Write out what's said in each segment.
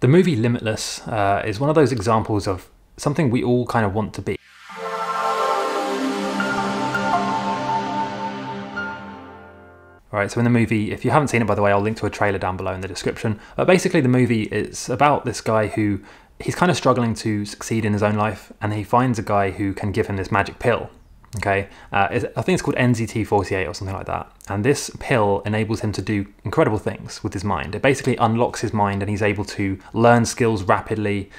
The movie Limitless uh, is one of those examples of something we all kind of want to be. Alright, so in the movie, if you haven't seen it by the way, I'll link to a trailer down below in the description. But basically, the movie is about this guy who he's kind of struggling to succeed in his own life, and he finds a guy who can give him this magic pill. Okay, uh, I think it's called NZT48 or something like that. And this pill enables him to do incredible things with his mind. It basically unlocks his mind, and he's able to learn skills rapidly,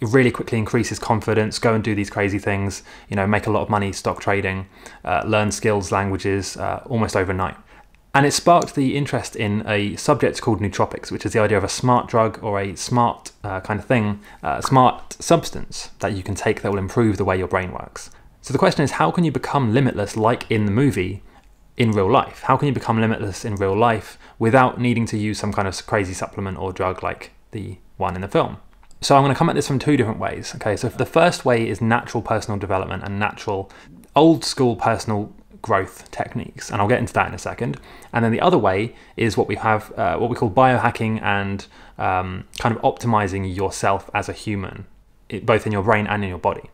really quickly increase his confidence, go and do these crazy things, you know, make a lot of money stock trading, uh, learn skills, languages uh, almost overnight. And it sparked the interest in a subject called nootropics, which is the idea of a smart drug or a smart uh, kind of thing, uh, smart substance that you can take that will improve the way your brain works. So the question is, how can you become limitless like in the movie in real life? How can you become limitless in real life without needing to use some kind of crazy supplement or drug like the one in the film? So I'm going to come at this from two different ways. Okay, so the first way is natural personal development and natural old school personal growth techniques, and I'll get into that in a second. And then the other way is what we have, uh, what we call biohacking and um, kind of optimizing yourself as a human, both in your brain and in your body.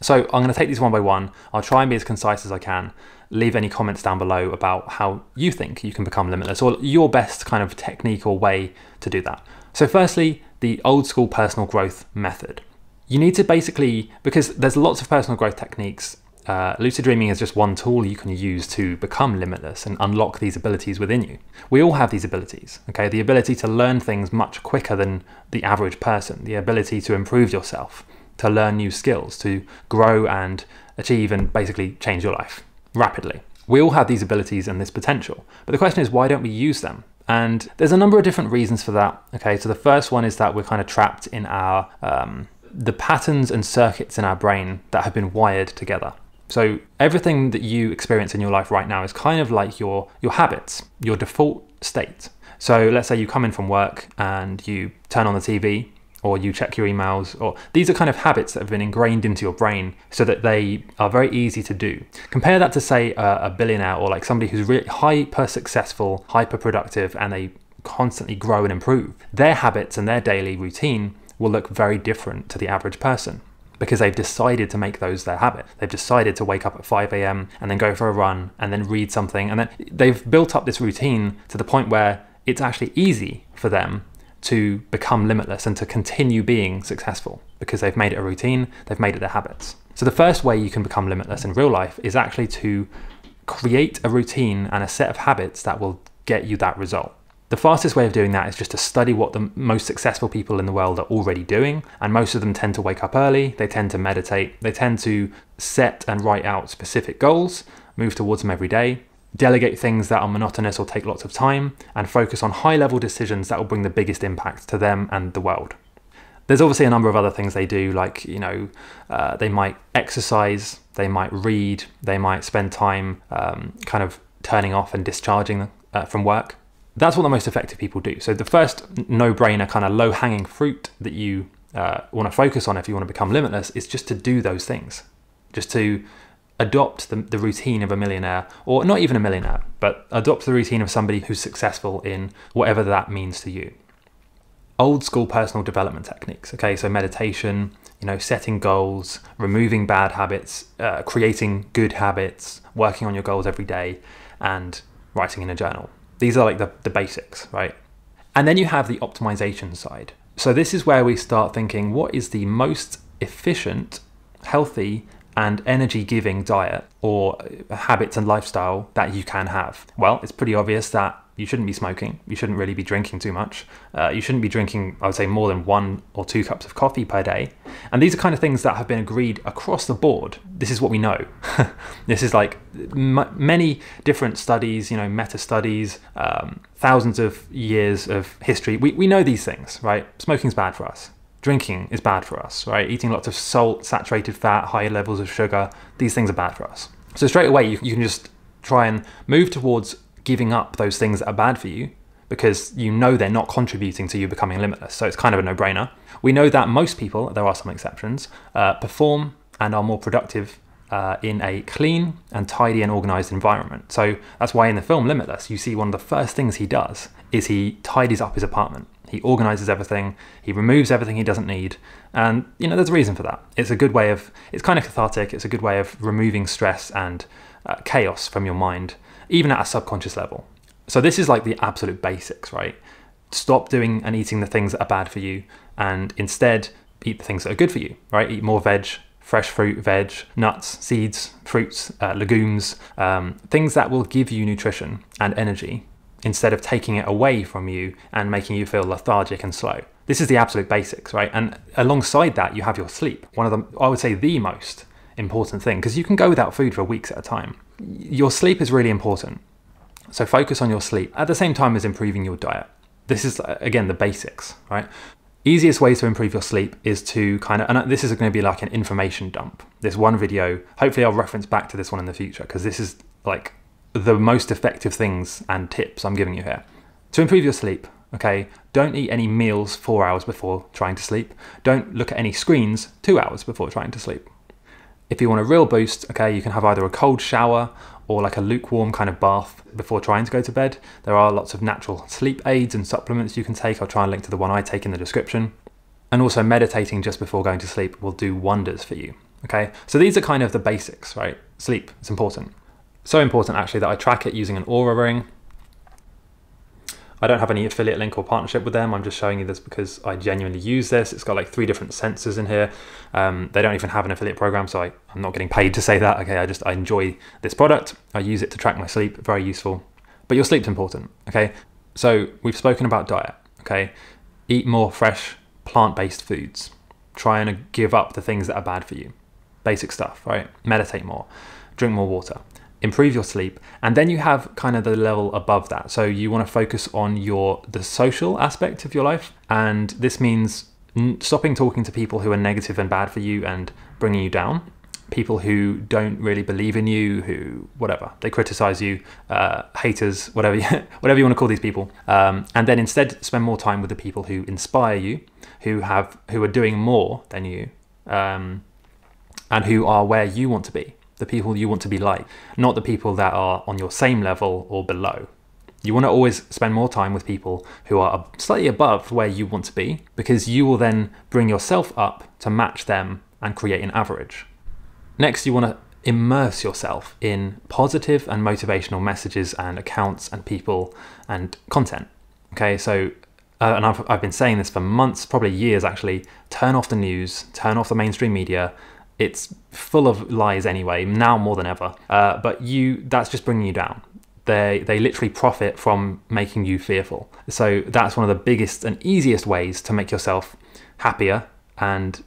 So I'm going to take these one by one. I'll try and be as concise as I can. Leave any comments down below about how you think you can become limitless or your best kind of technique or way to do that. So, firstly, the old school personal growth method. You need to basically, because there's lots of personal growth techniques uh, lucid dreaming is just one tool you can use to become limitless and unlock these abilities within you. We all have these abilities, okay? The ability to learn things much quicker than the average person, the ability to improve yourself, to learn new skills, to grow and achieve and basically change your life rapidly. We all have these abilities and this potential, but the question is why don't we use them? And there's a number of different reasons for that. Okay, so the first one is that we're kind of trapped in our um, the patterns and circuits in our brain that have been wired together. So everything that you experience in your life right now is kind of like your your habits, your default state. So let's say you come in from work and you turn on the TV or you check your emails or these are kind of habits that have been ingrained into your brain so that they are very easy to do. Compare that to say a, billionaire or like somebody who's really hyper successful, hyper productive and they constantly grow and improve. Their habits and their daily routine will look very different to the average person because they've decided to make those their habit. They've decided to wake up at 5 a.m. and then go for a run and then read something. And then they've built up this routine to the point where it's actually easy for them to become limitless and to continue being successful because they've made it a routine, they've made it their habits. So the first way you can become limitless in real life is actually to create a routine and a set of habits that will get you that result. The fastest way of doing that is just to study what the most successful people in the world are already doing. And most of them tend to wake up early, they tend to meditate, they tend to set and write out specific goals, move towards them every day, delegate things that are monotonous or take lots of time, and focus on high level decisions that will bring the biggest impact to them and the world. There's obviously a number of other things they do, like, you know, uh, they might exercise, they might read, they might spend time um, kind of turning off and discharging uh, from work that's what the most effective people do. So the first no-brainer kind of low-hanging fruit that you uh, want to focus on if you want to become limitless is just to do those things, just to adopt the, the routine of a millionaire, or not even a millionaire, but adopt the routine of somebody who's successful in whatever that means to you. Old school personal development techniques. Okay, so meditation, you know, setting goals, removing bad habits, uh, creating good habits, working on your goals every day, and writing in a journal. These are like the, the basics, right? And then you have the optimization side. So this is where we start thinking what is the most efficient, healthy, and energy giving diet or habits and lifestyle that you can have? Well, it's pretty obvious that you shouldn't be smoking. You shouldn't really be drinking too much. Uh, you shouldn't be drinking, I would say, more than one or two cups of coffee per day. And these are kind of things that have been agreed across the board. This is what we know. this is like m- many different studies, you know, meta studies, um, thousands of years of history. We, we know these things, right? Smoking's bad for us. Drinking is bad for us, right? Eating lots of salt, saturated fat, high levels of sugar, these things are bad for us. So straight away, you, you can just try and move towards giving up those things that are bad for you because you know they're not contributing to you becoming limitless. So it's kind of a no brainer. We know that most people, there are some exceptions, uh, perform and are more productive uh, in a clean and tidy and organized environment. So that's why in the film Limitless, you see one of the first things he does is he tidies up his apartment. He organizes everything, he removes everything he doesn't need, and you know there's a reason for that. It's a good way of it's kind of cathartic, it's a good way of removing stress and uh, chaos from your mind, even at a subconscious level. So this is like the absolute basics, right? Stop doing and eating the things that are bad for you and instead eat the things that are good for you, right? Eat more veg, fresh fruit, veg, nuts, seeds, fruits, uh, legumes, um, things that will give you nutrition and energy instead of taking it away from you and making you feel lethargic and slow. This is the absolute basics, right? And alongside that, you have your sleep. One of the, I would say, the most important thing, because you can go without food for weeks at a time. Your sleep is really important. So focus on your sleep at the same time as improving your diet. This is, again, the basics, right? Easiest ways to improve your sleep is to kind of, and this is going to be like an information dump. This one video, hopefully I'll reference back to this one in the future because this is like the most effective things and tips I'm giving you here. To improve your sleep, okay, don't eat any meals four hours before trying to sleep. Don't look at any screens two hours before trying to sleep. If you want a real boost, okay, you can have either a cold shower or like a lukewarm kind of bath before trying to go to bed. There are lots of natural sleep aids and supplements you can take. I'll try and link to the one I take in the description. And also meditating just before going to sleep will do wonders for you. Okay, so these are kind of the basics, right? Sleep, it's important. So important actually that I track it using an Oura ring. I don't have any affiliate link or partnership with them. I'm just showing you this because I genuinely use this. It's got like three different sensors in here. Um, they don't even have an affiliate program, so I, am not getting paid to say that. Okay, I just I enjoy this product. I use it to track my sleep. Very useful. But your sleep's important. Okay, so we've spoken about diet. Okay, eat more fresh plant-based foods. Try and give up the things that are bad for you. Basic stuff, right? Meditate more. Drink more water improve your sleep and then you have kind of the level above that. So you want to focus on your the social aspect of your life and this means stopping talking to people who are negative and bad for you and bringing you down. People who don't really believe in you who whatever they criticize you uh, haters whatever you, whatever you want to call these people. Um, and then instead spend more time with the people who inspire you who have who are doing more than you um, and who are where you want to be the people you want to be like, not the people that are on your same level or below. You want to always spend more time with people who are slightly above where you want to be because you will then bring yourself up to match them and create an average. Next, you want to immerse yourself in positive and motivational messages and accounts and people and content. Okay, so uh, and I've, I've been saying this for months, probably years actually. Turn off the news, turn off the mainstream media, it's full of lies anyway, now more than ever. Uh, but you, that's just bringing you down. They, they literally profit from making you fearful. So that's one of the biggest and easiest ways to make yourself happier and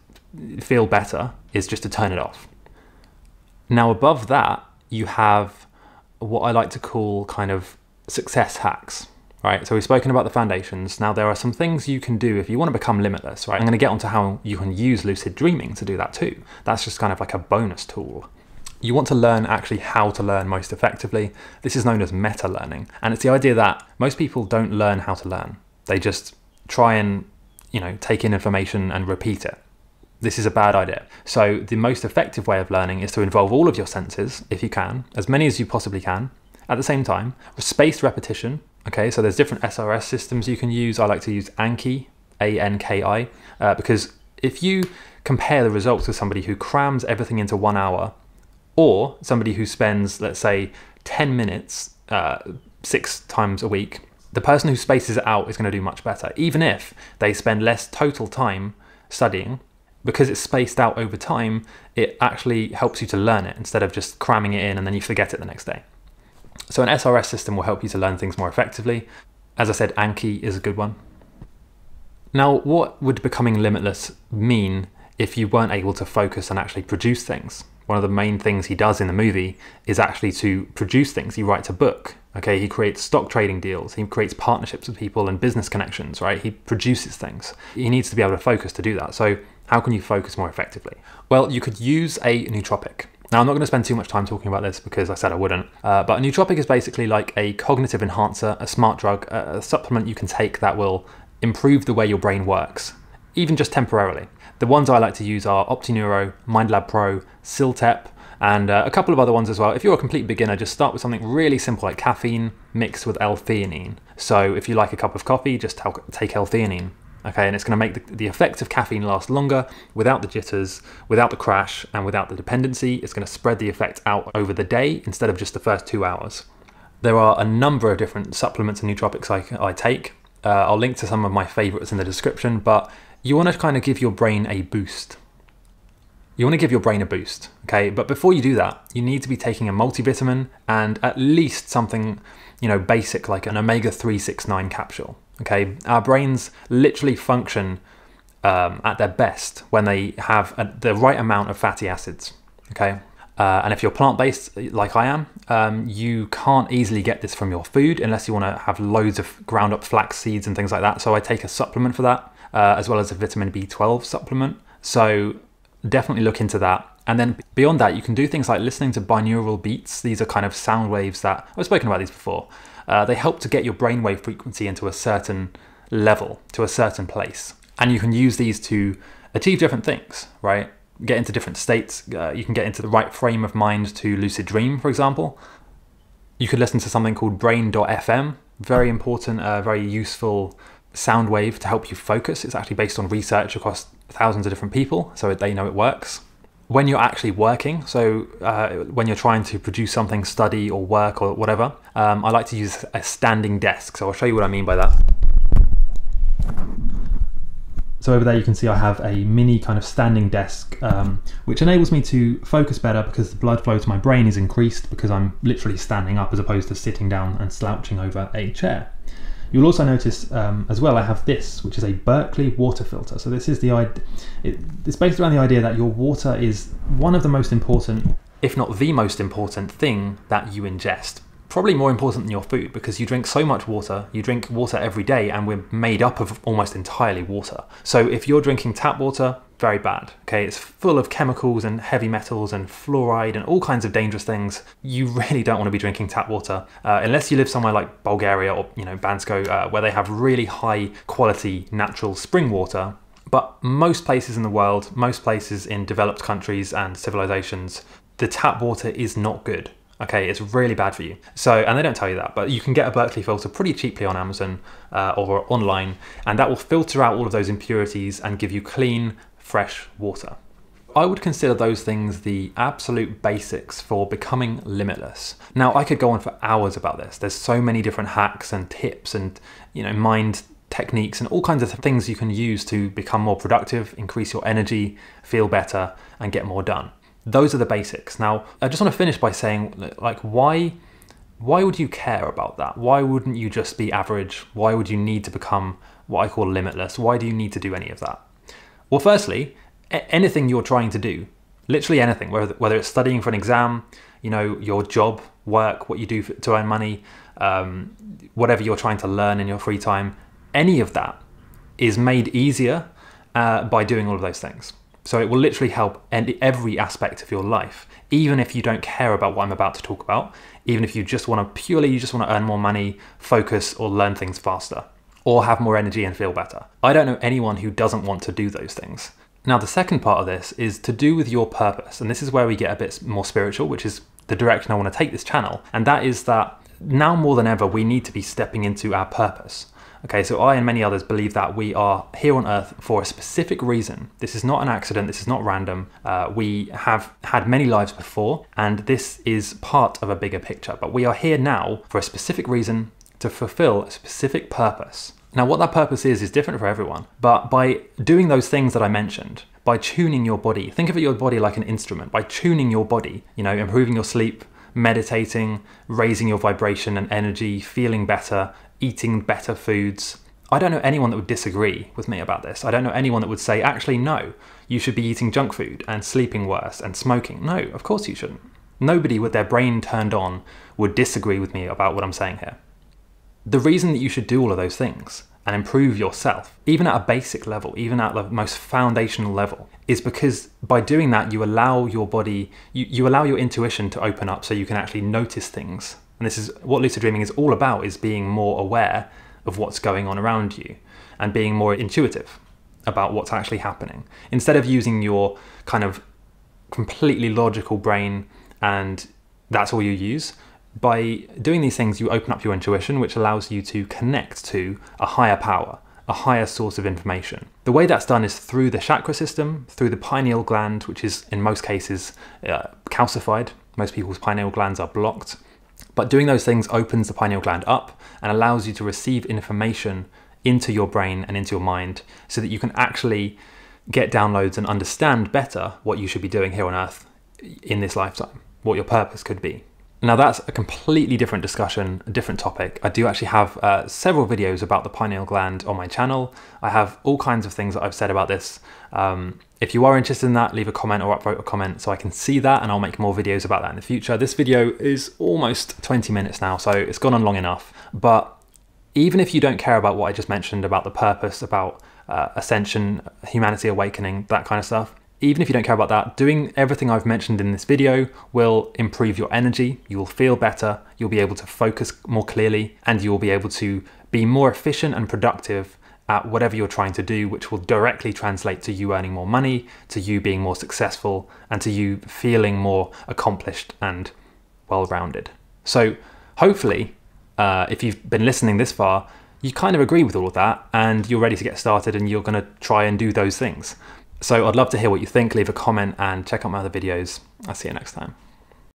feel better is just to turn it off. Now, above that, you have what I like to call kind of success hacks right? So we've spoken about the foundations. Now there are some things you can do if you want to become limitless, right? I'm going to get onto how you can use lucid dreaming to do that too. That's just kind of like a bonus tool. You want to learn actually how to learn most effectively. This is known as meta learning. And it's the idea that most people don't learn how to learn. They just try and, you know, take in information and repeat it. This is a bad idea. So the most effective way of learning is to involve all of your senses, if you can, as many as you possibly can, at the same time. Spaced repetition, Okay, so there's different SRS systems you can use. I like to use Anki, A-N-K-I, uh, because if you compare the results with somebody who crams everything into one hour, or somebody who spends, let's say, 10 minutes uh, six times a week, the person who spaces it out is going to do much better, even if they spend less total time studying. Because it's spaced out over time, it actually helps you to learn it instead of just cramming it in and then you forget it the next day. So an SRS system will help you to learn things more effectively. As I said, Anki is a good one. Now, what would becoming limitless mean if you weren't able to focus and actually produce things? One of the main things he does in the movie is actually to produce things. He writes a book, okay? He creates stock trading deals. He creates partnerships with people and business connections, right? He produces things. He needs to be able to focus to do that. So how can you focus more effectively? Well, you could use a nootropic. Now, I'm not going to spend too much time talking about this because I said I wouldn't, uh, but a nootropic is basically like a cognitive enhancer, a smart drug, a, supplement you can take that will improve the way your brain works, even just temporarily. The ones I like to use are OptiNeuro, MindLab Pro, CILTEP, and uh, a couple of other ones as well. If you're a complete beginner, just start with something really simple like caffeine mixed with L-theanine. So if you like a cup of coffee, just take L-theanine. Okay, and it's going to make the, the effect of caffeine last longer without the jitters, without the crash, and without the dependency. It's going to spread the effect out over the day instead of just the first two hours. There are a number of different supplements and nootropics I, I take. Uh, I'll link to some of my favorites in the description, but you want to kind of give your brain a boost. You want to give your brain a boost, okay? But before you do that, you need to be taking a multivitamin and at least something, you know, basic like an omega 369 capsule. Okay, our brains literally function um, at their best when they have a, the right amount of fatty acids. Okay, uh, and if you're plant based like I am, um, you can't easily get this from your food unless you want to have loads of ground up flax seeds and things like that. So I take a supplement for that, uh, as well as a vitamin B12 supplement. So definitely look into that. And then beyond that, you can do things like listening to binaural beats. These are kind of sound waves that I've spoken about these before. Uh, they help to get your brainwave frequency into a certain level, to a certain place. And you can use these to achieve different things, right? Get into different states. Uh, you can get into the right frame of mind to lucid dream, for example. You could listen to something called brain.fm, very important, uh, very useful sound wave to help you focus. It's actually based on research across thousands of different people, so they know it works when you're actually working, so uh, when you're trying to produce something, study or work or whatever, um, I like to use a standing desk. So I'll show you what I mean by that. So over there you can see I have a mini kind of standing desk, um, which enables me to focus better because the blood flow to my brain is increased because I'm literally standing up as opposed to sitting down and slouching over a chair. You'll also notice um, as well I have this, which is a Berkeley water filter. So this is the idea, it, it's based around the idea that your water is one of the most important, if not the most important thing that you ingest probably more important than your food because you drink so much water, you drink water every day, and we're made up of almost entirely water. So if you're drinking tap water, very bad. Okay, it's full of chemicals and heavy metals and fluoride and all kinds of dangerous things. You really don't want to be drinking tap water uh, unless you live somewhere like Bulgaria or you know Bansko, uh, where they have really high quality natural spring water. But most places in the world, most places in developed countries and civilizations, the tap water is not good. Okay, it's really bad for you. So, and they don't tell you that, but you can get a Berkeley filter pretty cheaply on Amazon uh, or online, and that will filter out all of those impurities and give you clean, fresh water. I would consider those things the absolute basics for becoming limitless. Now, I could go on for hours about this. There's so many different hacks and tips and, you know, mind techniques and all kinds of things you can use to become more productive, increase your energy, feel better, and get more done. Those are the basics. Now, I just want to finish by saying, like, why, why would you care about that? Why wouldn't you just be average? Why would you need to become what I call limitless? Why do you need to do any of that? Well, firstly, anything you're trying to do, literally anything, whether, whether it's studying for an exam, you know, your job, work, what you do for, to earn money, um, whatever you're trying to learn in your free time, any of that is made easier uh, by doing all of those things. So it will literally help every aspect of your life, even if you don't care about what I'm about to talk about, even if you just want to purely, you just want to earn more money, focus, or learn things faster, or have more energy and feel better. I don't know anyone who doesn't want to do those things. Now, the second part of this is to do with your purpose, and this is where we get a bit more spiritual, which is the direction I want to take this channel, and that is that now more than ever, we need to be stepping into our purpose. Okay, so I and many others believe that we are here on Earth for a specific reason. This is not an accident, this is not random. Uh, we have had many lives before, and this is part of a bigger picture. But we are here now for a specific reason to fulfill a specific purpose. Now, what that purpose is, is different for everyone. But by doing those things that I mentioned, by tuning your body, think of it your body like an instrument, by tuning your body, you know, improving your sleep, meditating, raising your vibration and energy, feeling better, eating better foods. I don't know anyone that would disagree with me about this. I don't know anyone that would say, actually, no, you should be eating junk food and sleeping worse and smoking. No, of course you shouldn't. Nobody with their brain turned on would disagree with me about what I'm saying here. The reason that you should do all of those things and improve yourself, even at a basic level, even at the most foundational level, is because by doing that, you allow your body, you, you allow your intuition to open up so you can actually notice things and this is what lucid dreaming is all about is being more aware of what's going on around you and being more intuitive about what's actually happening. Instead of using your kind of completely logical brain and that's all you use. By doing these things, you open up your intuition, which allows you to connect to a higher power, a higher source of information. The way that's done is through the chakra system, through the pineal gland, which is in most cases uh, calcified. Most people's pineal glands are blocked. But doing those things opens the pineal gland up and allows you to receive information into your brain and into your mind so that you can actually get downloads and understand better what you should be doing here on earth in this lifetime, what your purpose could be. Now, that's a completely different discussion, a different topic. I do actually have uh, several videos about the pineal gland on my channel. I have all kinds of things that I've said about this. Um, if you are interested in that, leave a comment or upvote a comment so I can see that and I'll make more videos about that in the future. This video is almost 20 minutes now, so it's gone on long enough. But even if you don't care about what I just mentioned about the purpose, about uh, ascension, humanity awakening, that kind of stuff, even if you don't care about that, doing everything I've mentioned in this video will improve your energy, you will feel better, you'll be able to focus more clearly, and you will be able to be more efficient and productive at whatever you're trying to do, which will directly translate to you earning more money, to you being more successful, and to you feeling more accomplished and well rounded. So, hopefully, uh, if you've been listening this far, you kind of agree with all of that and you're ready to get started and you're going to try and do those things. So I'd love to hear what you think. Leave a comment and check out my other videos. I'll see you next time.